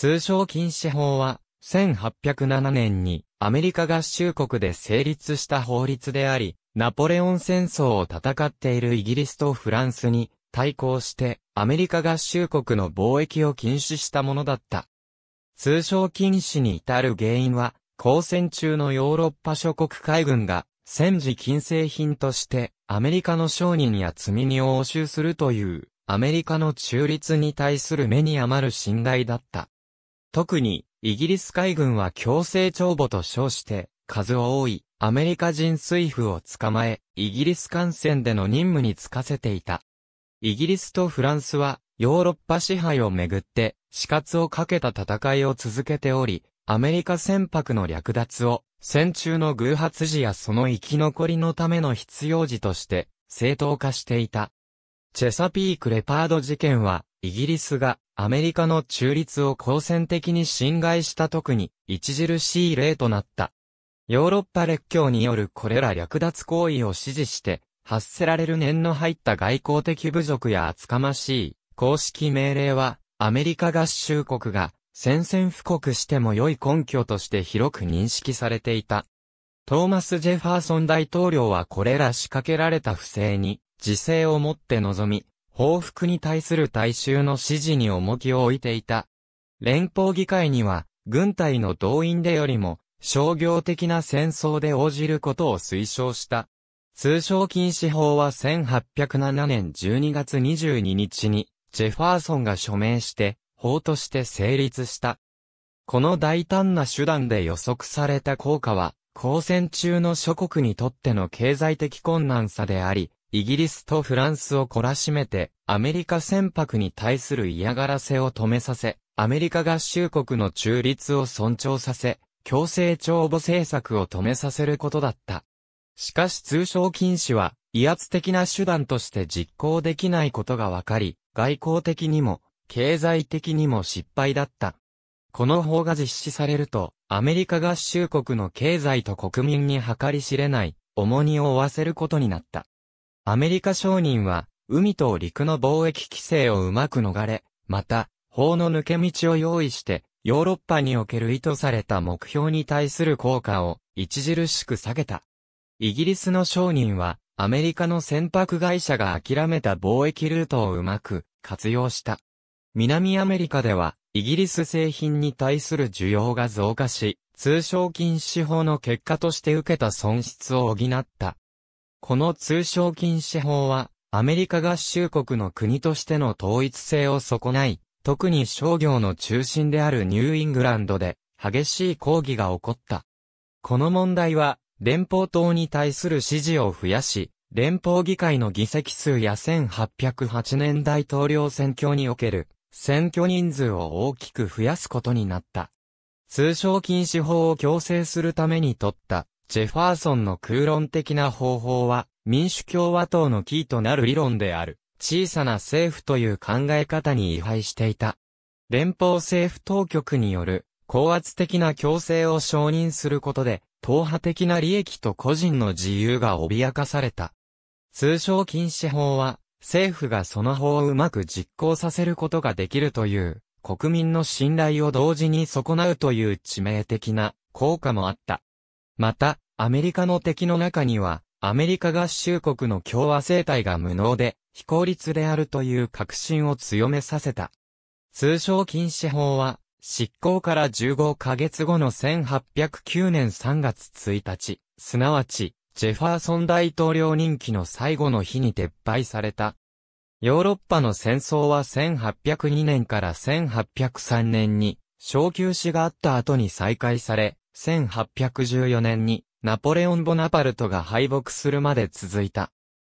通商禁止法は、1807年にアメリカ合衆国で成立した法律であり、ナポレオン戦争を戦っているイギリスとフランスに対抗してアメリカ合衆国の貿易を禁止したものだった。通商禁止に至る原因は、交戦中のヨーロッパ諸国海軍が戦時禁制品としてアメリカの商人や積み荷を押収するというアメリカの中立に対する目に余る侵害だった。特にイギリス海軍は強制帳簿と称して数多いアメリカ人水夫を捕まえ、イギリス艦船での任務に就かせていた。イギリスとフランスはヨーロッパ支配をめぐって死活をかけた戦いを続けており、アメリカ船舶の略奪を戦中の偶発時やその生き残りのための必要時として正当化していた。チェサピークレパード事件は、イギリスがアメリカの中立を好戦的に侵害した特に著しい例となった。ヨーロッパ列強によるこれら略奪行為を支持して発せられる念の入った外交的部族や厚かましい公式命令は、アメリカ合衆国が宣戦布告しても良い根拠として広く認識されていた。トーマス・ジェファーソン大統領はこれら仕掛けられた不正に自制をもって臨み、報復に対する大衆の支持に重きを置いていた。連邦議会には、軍隊の動員でよりも、商業的な戦争で応じることを推奨した。通商禁止法は1807年12月22日に、ジェファーソンが署名して、法として成立した。この大胆な手段で予測された効果は、交戦中の諸国にとっての経済的困難さであり、イギリスとフランスを懲らしめて、アメリカ船舶に対する嫌がらせを止めさせ、アメリカ合衆国の中立を尊重させ、強制帳簿政策を止めさせることだった。しかし通商禁止は威圧的な手段として実行できないことが分かり、外交的にも経済的にも失敗だった。この法が実施されると、アメリカ合衆国の経済と国民に計り知れない重荷を負わせることになった。アメリカ商人は、海と陸の貿易規制をうまく逃れ、また、法の抜け道を用意して、ヨーロッパにおける意図された目標に対する効果を著しく下げた。イギリスの商人は、アメリカの船舶会社が諦めた貿易ルートをうまく活用した。南アメリカでは、イギリス製品に対する需要が増加し、通商禁止法の結果として受けた損失を補った。この通商禁止法は、アメリカ合衆国の国としての統一性を損ない、特に商業の中心であるニューイングランドで、激しい抗議が起こった。この問題は、連邦党に対する支持を増やし、連邦議会の議席数や1808年大統領選挙における選挙人数を大きく増やすことになった。通商禁止法を強制するために取ったジェファーソンの空論的な方法は民主共和党のキーとなる理論である小さな政府という考え方に違反していた。連邦政府当局による高圧的な強制を承認することで党派的な利益と個人の自由が脅かされた。通商禁止法は、政府がその法をうまく実行させることができるという、国民の信頼を同時に損なうという致命的な効果もあった。また、アメリカの敵の中には、アメリカ合衆国の共和政体が無能で、非効率であるという確信を強めさせた。通商禁止法は、執行から15ヶ月後の1809年3月1日、すなわち、ジェファーソン大統領任期の最後の日に撤廃された。ヨーロッパの戦争は1802年から1803年に、小休止があった後に再開され、1814年にナポレオン・ボナパルトが敗北するまで続いた。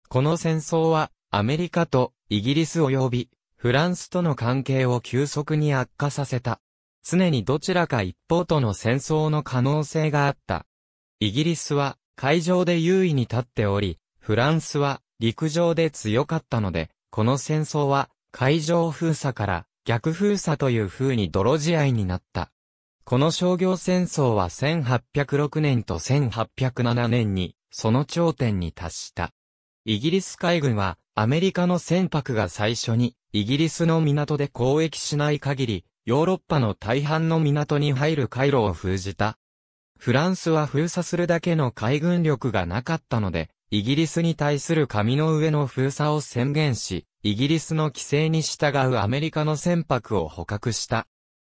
この戦争はアメリカとイギリス及びフランスとの関係を急速に悪化させた。常にどちらか一方との戦争の可能性があった。イギリスは海上で優位に立っており、フランスは陸上で強かったので、この戦争は海上封鎖から逆封鎖という風に泥仕合になった。この商業戦争は1806年と1807年にその頂点に達した。イギリス海軍はアメリカの船舶が最初にイギリスの港で交易しない限りヨーロッパの大半の港に入る回路を封じた。フランスは封鎖するだけの海軍力がなかったので、イギリスに対する紙の上の封鎖を宣言し、イギリスの規制に従うアメリカの船舶を捕獲した。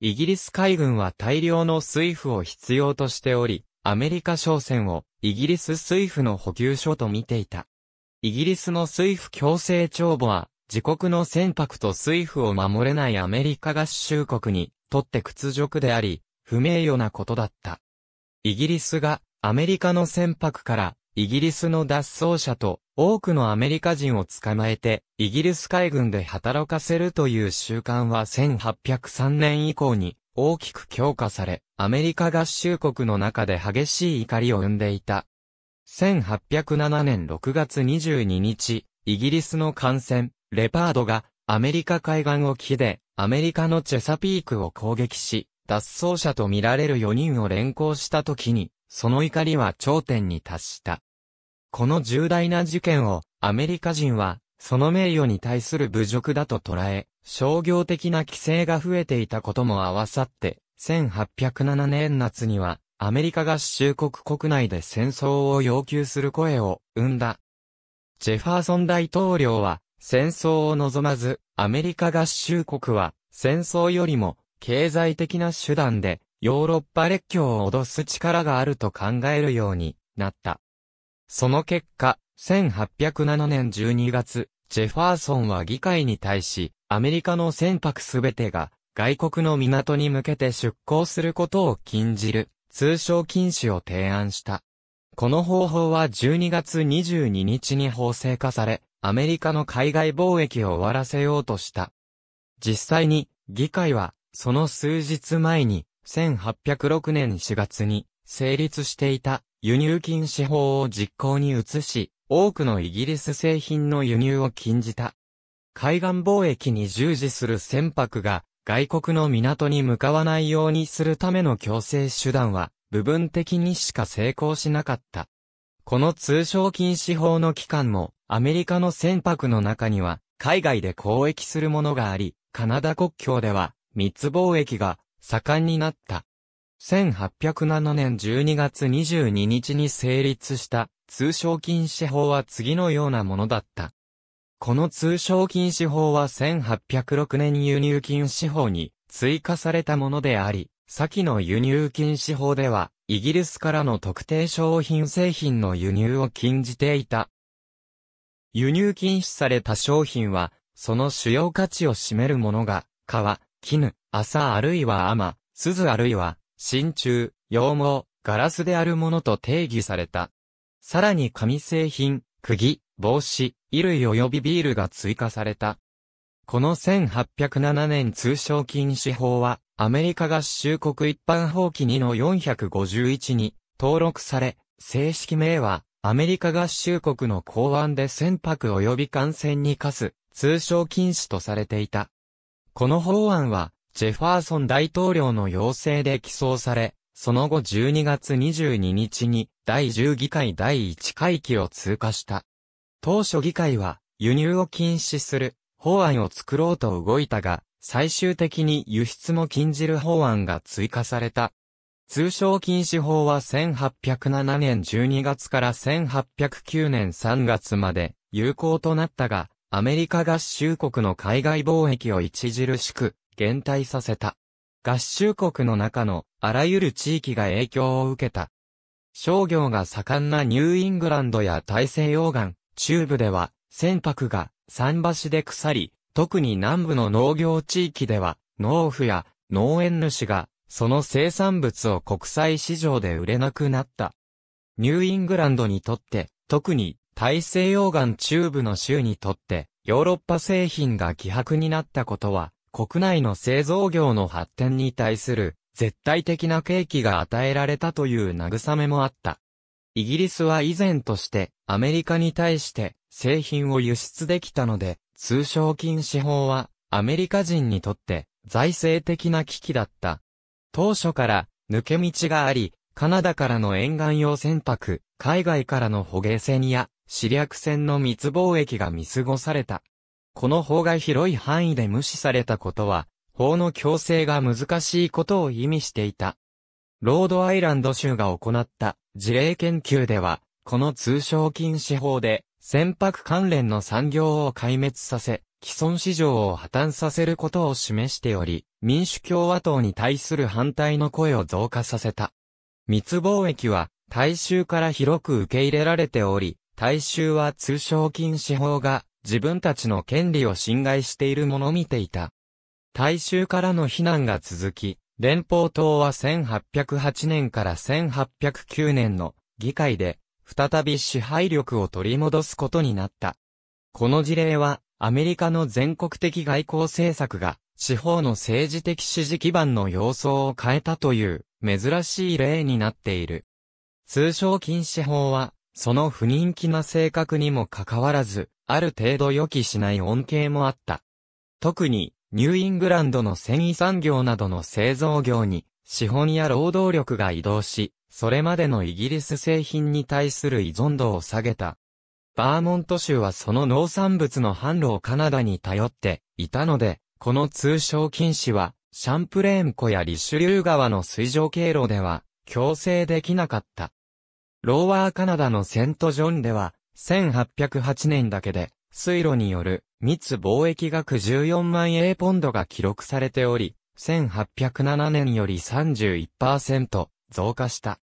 イギリス海軍は大量の水夫を必要としており、アメリカ商船をイギリス水夫の補給所と見ていた。イギリスの水夫強制帳簿は、自国の船舶と水夫を守れないアメリカ合衆国にとって屈辱であり、不名誉なことだった。イギリスがアメリカの船舶からイギリスの脱走者と多くのアメリカ人を捕まえてイギリス海軍で働かせるという習慣は1803年以降に大きく強化され、アメリカ合衆国の中で激しい怒りを生んでいた。1807年6月22日、イギリスの艦船、レパードがアメリカ海岸沖でアメリカのチェサピークを攻撃し、脱走者と見られる4人を連行した時に、その怒りは頂点に達した。この重大な事件をアメリカ人はその名誉に対する侮辱だと捉え、商業的な規制が増えていたことも合わさって、1807年夏にはアメリカ合衆国国内で戦争を要求する声を生んだ。ジェファーソン大統領は戦争を望まず、アメリカ合衆国は戦争よりも経済的な手段でヨーロッパ列強を脅す力があると考えるようになった。その結果、1807年12月、ジェファーソンは議会に対し、アメリカの船舶すべてが外国の港に向けて出港することを禁じる通商禁止を提案した。この方法は12月22日に法制化され、アメリカの海外貿易を終わらせようとした。実際に、議会は、その数日前に、1806年4月に成立していた輸入禁止法を実行に移し、多くのイギリス製品の輸入を禁じた。海岸貿易に従事する船舶が外国の港に向かわないようにするための強制手段は部分的にしか成功しなかった。この通商禁止法の期間もアメリカの船舶の中には海外で交易するものがあり、カナダ国境では密貿易が盛んになった。1807年12月22日に成立した通商禁止法は次のようなものだった。この通商禁止法は1806年輸入禁止法に追加されたものであり、先の輸入禁止法では、イギリスからの特定商品製品の輸入を禁じていた。輸入禁止された商品は、その主要価値を占めるものが、革、絹、麻あるいは甘、鈴あるいは真鍮、羊毛、ガラスであるものと定義された。さらに紙製品、釘、帽子、衣類及びビールが追加された。この1807年通商禁止法は、アメリカ合衆国一般法規2の451に登録され、正式名は、アメリカ合衆国の公安で船舶及び艦船に課す通商禁止とされていた。この法案は、ジェファーソン大統領の要請で起草され、その後12月22日に第10議会第1会期を通過した。当初議会は輸入を禁止する法案を作ろうと動いたが、最終的に輸出も禁じる法案が追加された。通商禁止法は1807年12月から1809年3月まで有効となったが、アメリカ合衆国の海外貿易を著しく減退させた。合衆国の中のあらゆる地域が影響を受けた。商業が盛んなニューイングランドや大西洋岸、中部では、船舶が桟橋で腐り、特に南部の農業地域では、農夫や農園主が、その生産物を国際市場で売れなくなった。ニューイングランドにとって、特に大西洋岸中部の州にとって、ヨーロッパ製品が希薄になったことは、国内の製造業の発展に対する絶対的な契機が与えられたという慰めもあった。イギリスは以前としてアメリカに対して製品を輸出できたので、通商禁止法はアメリカ人にとって財政的な危機だった。当初から抜け道があり、カナダからの沿岸用船舶、海外からの捕鯨船や、試略船の密貿易が見過ごされた。この法が広い範囲で無視されたことは、法の強制が難しいことを意味していた。ロードアイランド州が行った事例研究では、この通商禁止法で、船舶関連の産業を壊滅させ、既存市場を破綻させることを示しており、民主共和党に対する反対の声を増加させた。密貿易は大衆から広く受け入れられており、大衆は通商禁止法が自分たちの権利を侵害しているもの見ていた。大衆からの非難が続き、連邦党は1808年から1809年の議会で再び支配力を取り戻すことになった。この事例はアメリカの全国的外交政策が地方の政治的支持基盤の様相を変えたという珍しい例になっている。通商禁止法はその不人気な性格にもかかわらず、ある程度予期しない恩恵もあった。特にニューイングランドの繊維産業などの製造業に、資本や労働力が移動し、それまでのイギリス製品に対する依存度を下げた。バーモント州はその農産物の販路をカナダに頼っていたので、この通商禁止は、シャンプレーン湖やリシュリュー川の水上経路では、強制できなかった。ローワーカナダのセントジョンでは、1808年だけで、水路による密貿易額14万英ポンドが記録されており、1807年より31%増加した。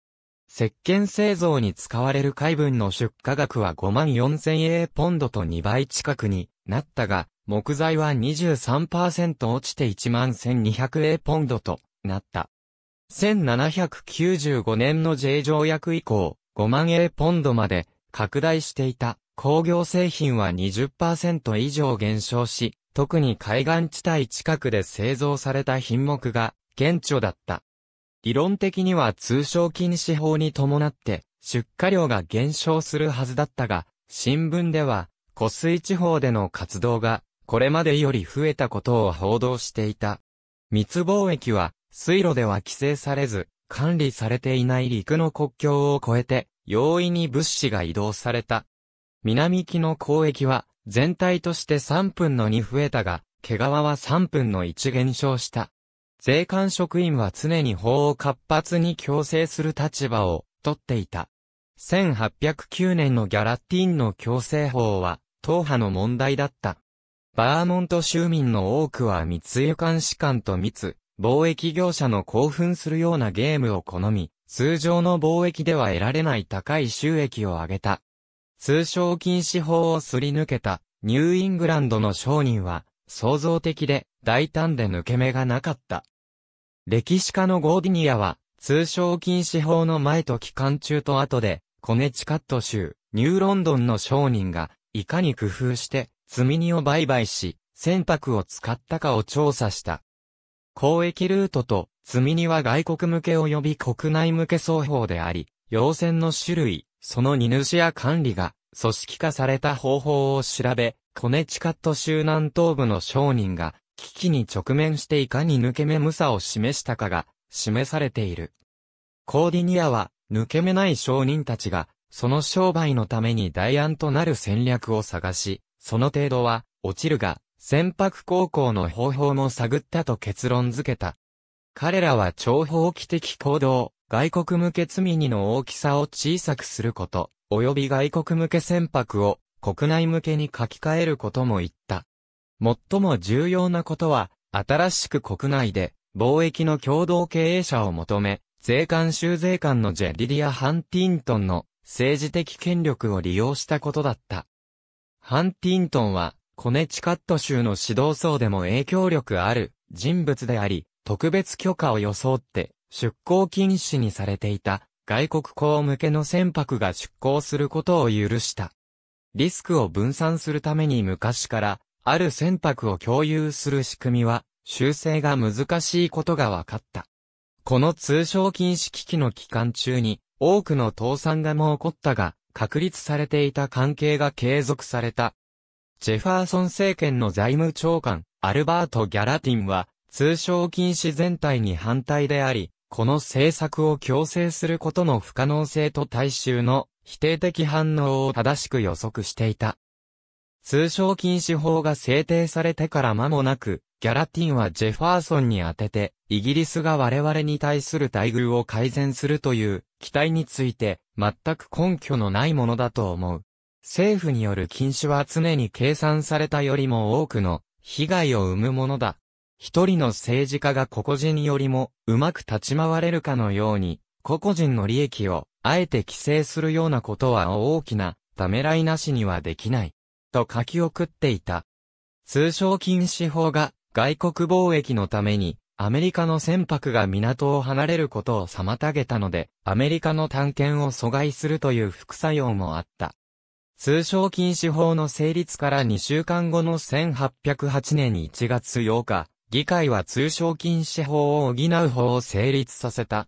石鹸製造に使われる海分の出荷額は5万4千英ポンドと2倍近くになったが、木材は23%落ちて1万1200英ポンドとなった。1795年の J 条約以降、5万英ポンドまで拡大していた工業製品は20%以上減少し、特に海岸地帯近くで製造された品目が顕著だった。理論的には通商禁止法に伴って出荷量が減少するはずだったが、新聞では湖水地方での活動がこれまでより増えたことを報道していた。密貿易は水路では規制されず、管理されていない陸の国境を越えて容易に物資が移動された。南木の交易は全体として3分の2増えたが、毛皮は3分の1減少した。税関職員は常に法を活発に強制する立場を取っていた。1809年のギャラッティンの強制法は、党派の問題だった。バーモント州民の多くは密輸監視官と密、貿易業者の興奮するようなゲームを好み、通常の貿易では得られない高い収益を上げた。通商禁止法をすり抜けたニューイングランドの商人は創造的で大胆で抜け目がなかった。歴史家のゴーディニアは通商禁止法の前と期間中と後でコネチカット州ニューロンドンの商人がいかに工夫して積み荷を売買し船舶を使ったかを調査した。交易ルートと積み荷は外国向け及び国内向け双方であり、傭船の種類、その荷主や管理が組織化された方法を調べ、コネチカット州南東部の商人が危機に直面していかに抜け目無さを示したかが示されている。コーディニアは抜け目ない商人たちがその商売のために代案となる戦略を探し、その程度は落ちるが船舶航行の方法も探ったと結論付けた。彼らは超法規的行動、外国向け罪にの大きさを小さくすること、及び外国向け船舶を国内向けに書き換えることも言った。最も重要なことは、新しく国内で貿易の共同経営者を求め、税関州税関のジェリディア・ハンティントンの政治的権力を利用したことだった。ハンティントンは、コネチカット州の指導層でも影響力ある人物であり、特別許可を装って出港禁止にされていた外国港向けの船舶が出港することを許した。リスクを分散するために昔からある船舶を共有する仕組みは修正が難しいことが分かった。この通商禁止危機の期間中に多くの倒産がも起こったが確立されていた関係が継続された。ジェファーソン政権の財務長官アルバート・ギャラティンは通商禁止全体に反対であり、この政策を強制することの不可能性と大衆の否定的反応を正しく予測していた。通商禁止法が制定されてから間もなく、ギャラティンはジェファーソンに当てて、イギリスが我々に対する待遇を改善するという期待について、全く根拠のないものだと思う。政府による禁止は常に計算されたよりも多くの被害を生むものだ。一人の政治家が個々人よりもうまく立ち回れるかのように、個々人の利益をあえて規制するようなことは大きなためらいなしにはできない。と書き送っていた。通商禁止法が外国貿易のためにアメリカの船舶が港を離れることを妨げたので、アメリカの探検を阻害するという副作用もあった。通商禁止法の成立から2週間後の1808年1月8日、議会は通商禁止法を補う法を成立させた。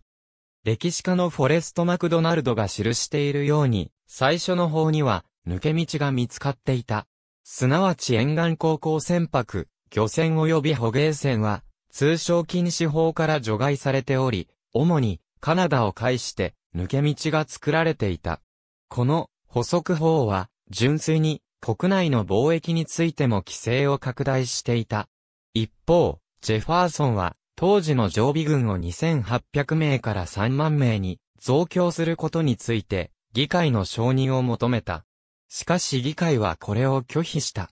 歴史家のフォレスト・マクドナルドが記しているように、最初の法には、抜け道が見つかっていた。すなわち沿岸航行船舶、漁船及び捕鯨船は、通商禁止法から除外されており、主に、カナダを介して、抜け道が作られていた。この、補足法は、純粋に、国内の貿易についても規制を拡大していた。一方、ジェファーソンは、当時の常備軍を2800名から3万名に増強することについて、議会の承認を求めた。しかし議会はこれを拒否した。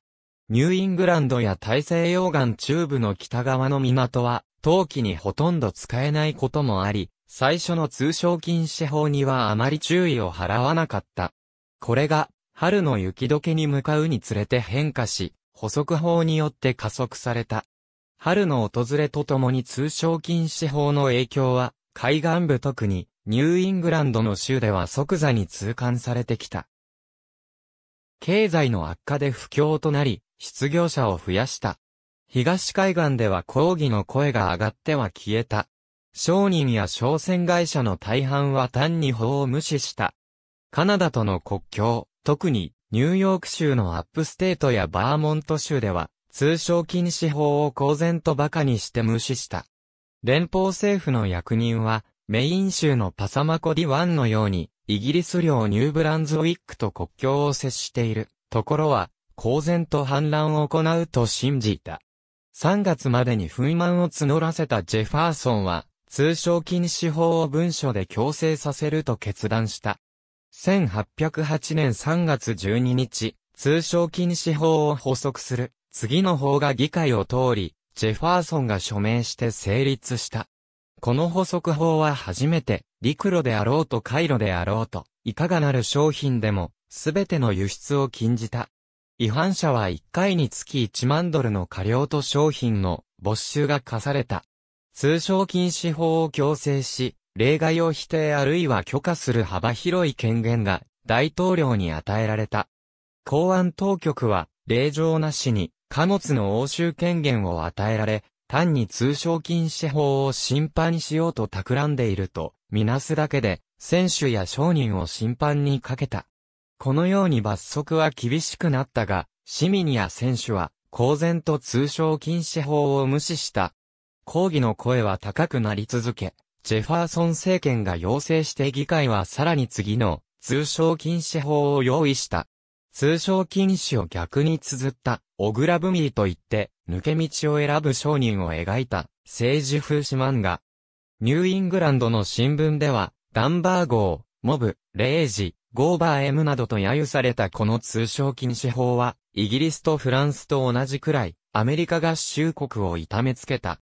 ニューイングランドや大西洋岸中部の北側の港は、冬季にほとんど使えないこともあり、最初の通商禁止法にはあまり注意を払わなかった。これが、春の雪解けに向かうにつれて変化し、補足法によって加速された。春の訪れとともに通商禁止法の影響は、海岸部特にニューイングランドの州では即座に痛感されてきた。経済の悪化で不況となり、失業者を増やした。東海岸では抗議の声が上がっては消えた。商人や商船会社の大半は単に法を無視した。カナダとの国境、特にニューヨーク州のアップステートやバーモント州では通商禁止法を公然と馬鹿にして無視した。連邦政府の役人は、メイン州のパサマコディ湾のように、イギリス領ニューブランズウィックと国境を接しているところは、公然と反乱を行うと信じた。3月までに不満を募らせたジェファーソンは、通商禁止法を文書で強制させると決断した。1808年3月12日、通商禁止法を補足する次の法が議会を通り、ジェファーソンが署名して成立した。この補足法は初めて、陸路であろうと海路であろうと、いかがなる商品でも、すべての輸出を禁じた。違反者は1回につき1万ドルの過料と商品の没収が課された。通商禁止法を強制し、例外を否定あるいは許可する幅広い権限が大統領に与えられた。公安当局は、令状なしに貨物の押収権限を与えられ、単に通商禁止法を審判しようと企んでいると、みなすだけで、選手や商人を審判にかけた。このように罰則は厳しくなったが、市民や選手は、公然と通商禁止法を無視した。抗議の声は高くなり続け、ジェファーソン政権が要請して議会はさらに次の通商禁止法を用意した。通商禁止を逆に綴った、オグラブミーといって、抜け道を選ぶ商人を描いた、政治風刺漫画。ニューイングランドの新聞では、ダンバー号、モブ、レイジ、ゴーバー M などと揶揄されたこの通商禁止法は、イギリスとフランスと同じくらい、アメリカ合衆国を痛めつけた。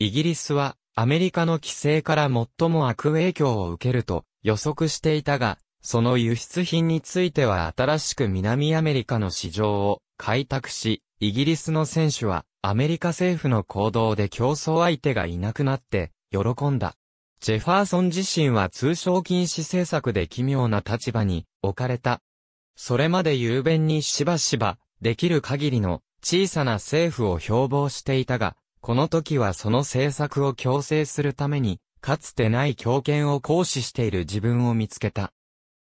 イギリスは、アメリカの規制から最も悪影響を受けると予測していたが、その輸出品については新しく南アメリカの市場を開拓し、イギリスの選手はアメリカ政府の行動で競争相手がいなくなって喜んだ。ジェファーソン自身は通商禁止政策で奇妙な立場に置かれた。それまで雄弁にしばしばできる限りの小さな政府を標榜していたが、この時はその政策を強制するために、かつてない強権を行使している自分を見つけた。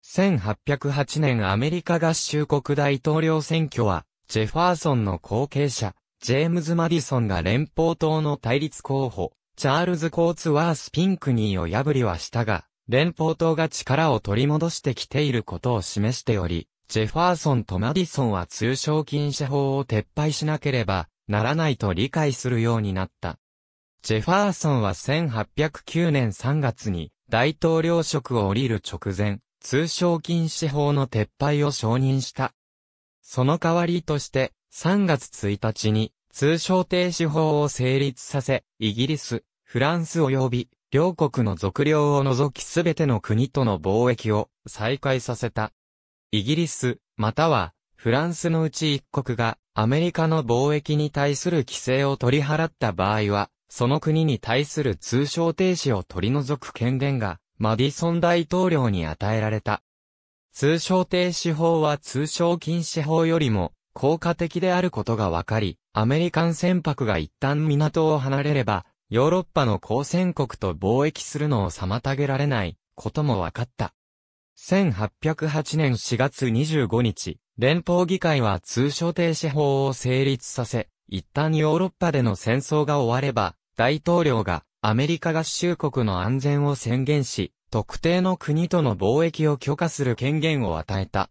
1808年アメリカ合衆国大統領選挙は、ジェファーソンの後継者、ジェームズ・マディソンが連邦党の対立候補、チャールズ・コーツワース・ピンクニーを破りはしたが、連邦党が力を取り戻してきていることを示しており、ジェファーソンとマディソンは通商禁止法を撤廃しなければならないと理解するようになった。ジェファーソンは1809年3月に大統領職を降りる直前、通商禁止法の撤廃を承認した。その代わりとして、3月1日に通商停止法を成立させ、イギリス、フランス及び両国の属領を除きすべての国との貿易を再開させた。イギリス、またはフランスのうち一国がアメリカの貿易に対する規制を取り払った場合は、その国に対する通商停止を取り除く権限がマディソン大統領に与えられた。通商停止法は通商禁止法よりも効果的であることが分かり、アメリカン船舶が一旦港を離れれば、ヨーロッパの交戦国と貿易するのを妨げられないことも分かった。1808年4月25日、連邦議会は通商停止法を成立させ、一旦ヨーロッパでの戦争が終われば、大統領がアメリカ合衆国の安全を宣言し、特定の国との貿易を許可する権限を与えた。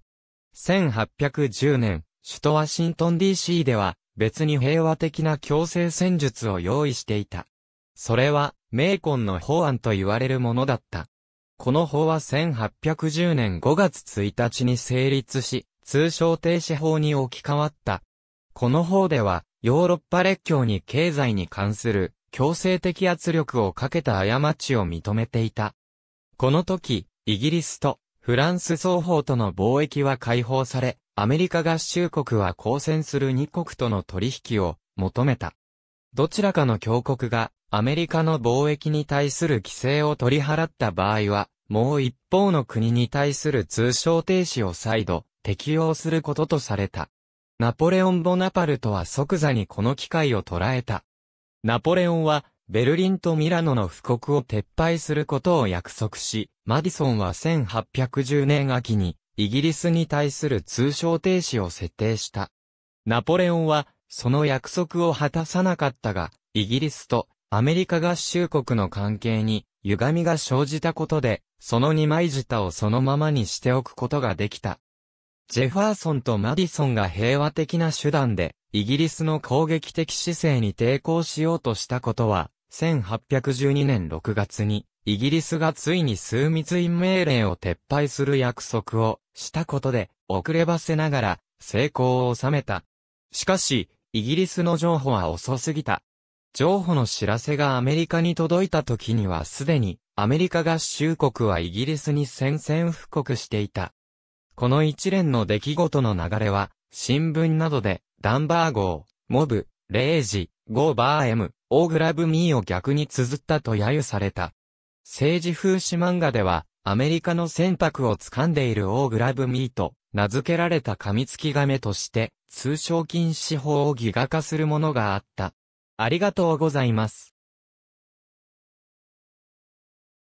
1810年、首都ワシントン DC では別に平和的な強制戦術を用意していた。それは、メーコンの法案と言われるものだった。この法は1810年5月1日に成立し、通商停止法に置き換わった。この法では、ヨーロッパ列強に経済に関する強制的圧力をかけた過ちを認めていた。この時、イギリスとフランス双方との貿易は解放され、アメリカ合衆国は交戦する2国との取引を求めた。どちらかの強国がアメリカの貿易に対する規制を取り払った場合は、もう一方の国に対する通商停止を再度適用することとされた。ナポレオン・ボナパルトは即座にこの機会を捉えた。ナポレオンはベルリンとミラノの布告を撤廃することを約束し、マディソンは1810年秋にイギリスに対する通商停止を設定した。ナポレオンはその約束を果たさなかったが、イギリスとアメリカ合衆国の関係に歪みが生じたことで、その二枚舌をそのままにしておくことができた。ジェファーソンとマディソンが平和的な手段で、イギリスの攻撃的姿勢に抵抗しようとしたことは、1812年6月に、イギリスがついに枢密院命令を撤廃する約束をしたことで、遅ればせながら、成功を収めた。しかし、イギリスの情報は遅すぎた。情報の知らせがアメリカに届いた時にはすでにアメリカ合衆国はイギリスに宣戦布告していた。この一連の出来事の流れは新聞などでダンバー号、モブ、レイジ、ゴーバーエム、オーグラブミーを逆に綴ったと揶揄された。政治風刺漫画ではアメリカの船舶を掴んでいるオーグラブミーと名付けられた噛みつき亀として通商禁止法をギガ化するものがあった。ありがとうございます。